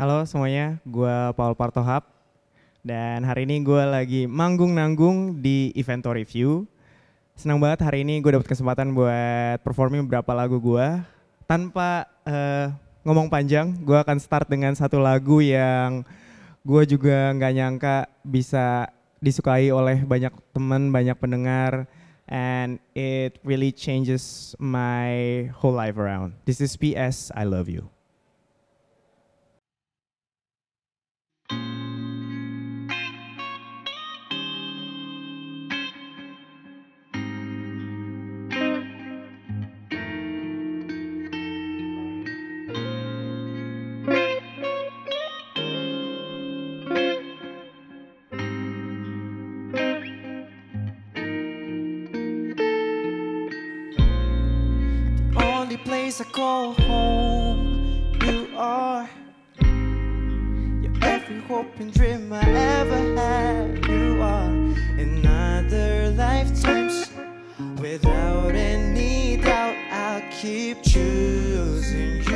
Halo semuanya, gue Paul Partohap dan hari ini gue lagi manggung-nanggung di event to Review. Senang banget hari ini gue dapat kesempatan buat performing beberapa lagu gue. Tanpa uh, ngomong panjang, gue akan start dengan satu lagu yang gue juga nggak nyangka bisa disukai oleh banyak teman, banyak pendengar. And it really changes my whole life around. This is PS, I love you. place I call home. You are your every hope and dream I ever had. You are in other lifetimes. Without any doubt, I'll keep choosing you.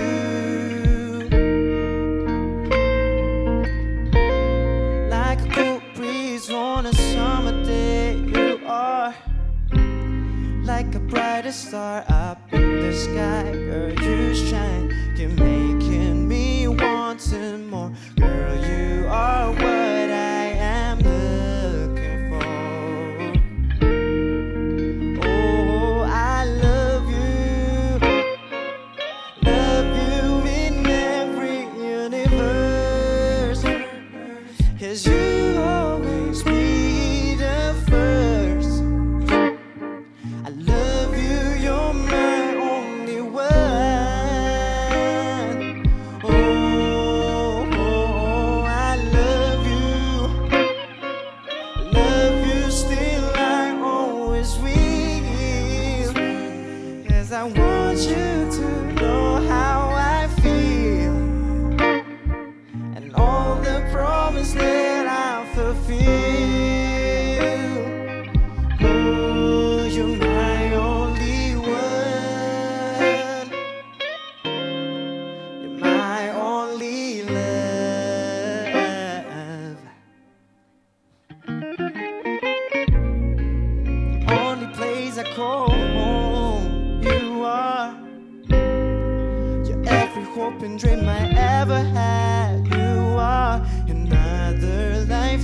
Cause I want you to know how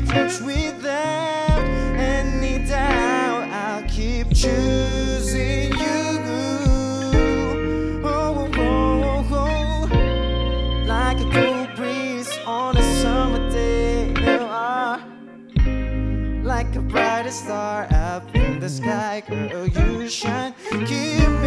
Touch without any doubt, I'll keep choosing you. Oh, oh, oh, oh like a cool breeze on a summer day, you are like a bright star up in the sky, girl. You shine, keep.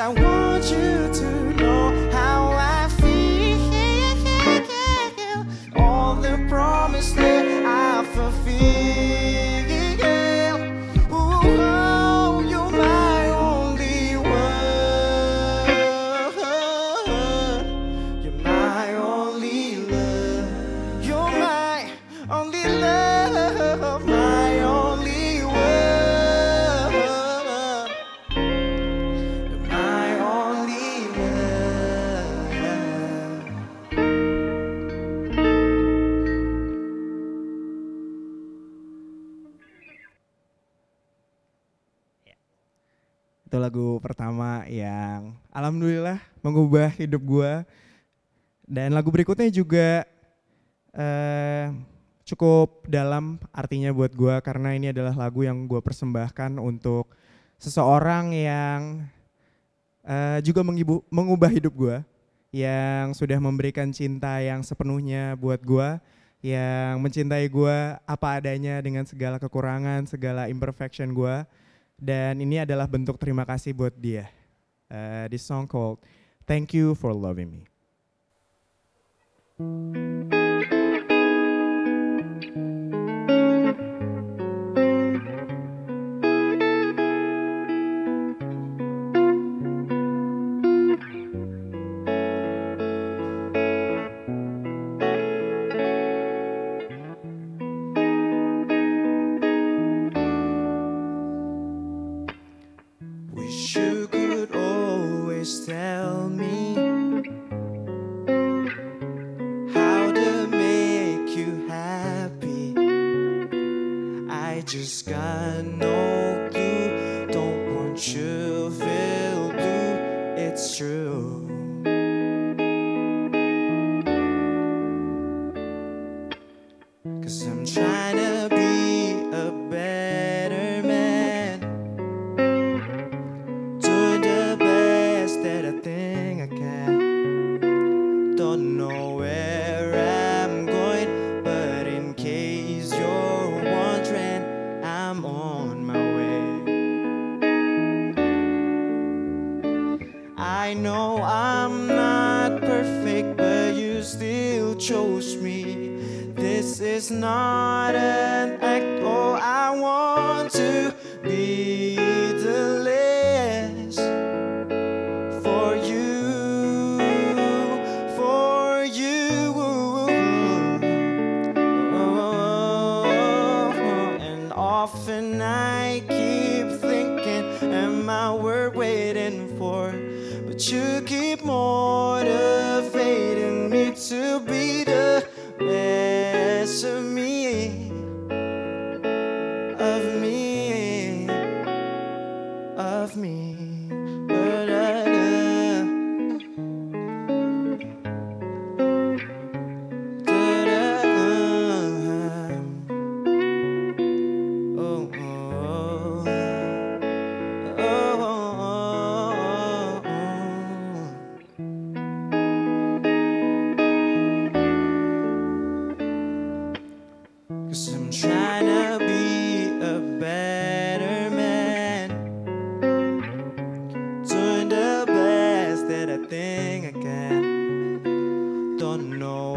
I want. Itu lagu pertama yang alhamdulillah mengubah hidup gue. Dan lagu berikutnya juga eh, cukup dalam artinya buat gue karena ini adalah lagu yang gue persembahkan untuk seseorang yang eh, juga mengibu, mengubah hidup gue, yang sudah memberikan cinta yang sepenuhnya buat gue, yang mencintai gue apa adanya dengan segala kekurangan, segala imperfection gue dan ini adalah bentuk terima kasih buat dia. Uh, eh, this song called Thank You for Loving Me. just got no clue. Don't want you to feel blue, it's true. Cause I'm trying to be. I know I'm not perfect, but you still chose me. This is not an act, oh, I want to. No.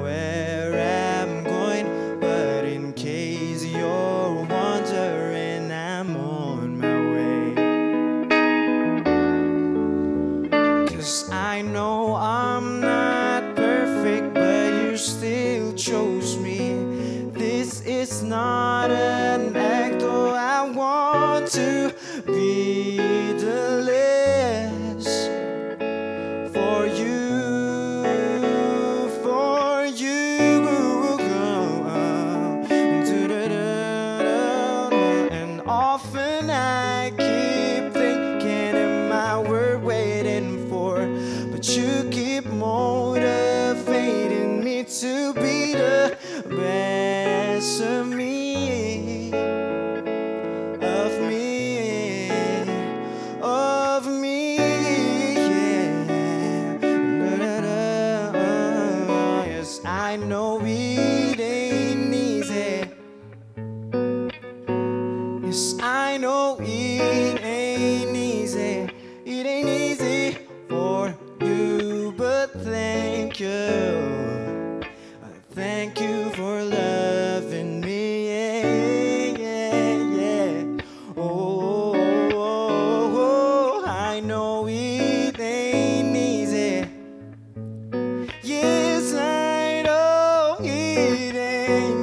Amém.